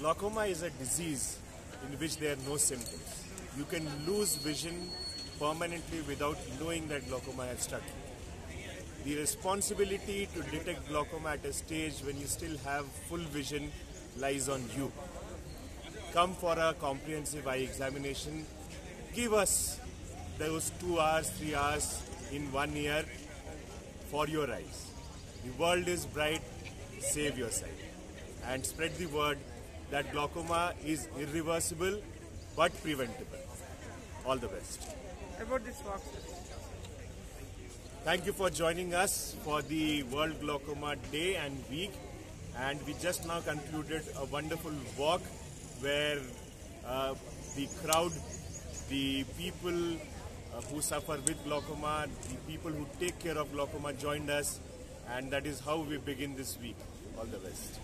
Glaucoma is a disease in which there are no symptoms. You can lose vision permanently without knowing that glaucoma has struck you. The responsibility to detect glaucoma at a stage when you still have full vision lies on you. Come for a comprehensive eye examination. Give us those two hours, three hours in one year for your eyes. The world is bright, save your sight. And spread the word that glaucoma is irreversible but preventable. All the best. About this walk. Thank you for joining us for the World Glaucoma Day and Week. And we just now concluded a wonderful walk where uh, the crowd, the people uh, who suffer with glaucoma, the people who take care of glaucoma joined us. And that is how we begin this week. All the best.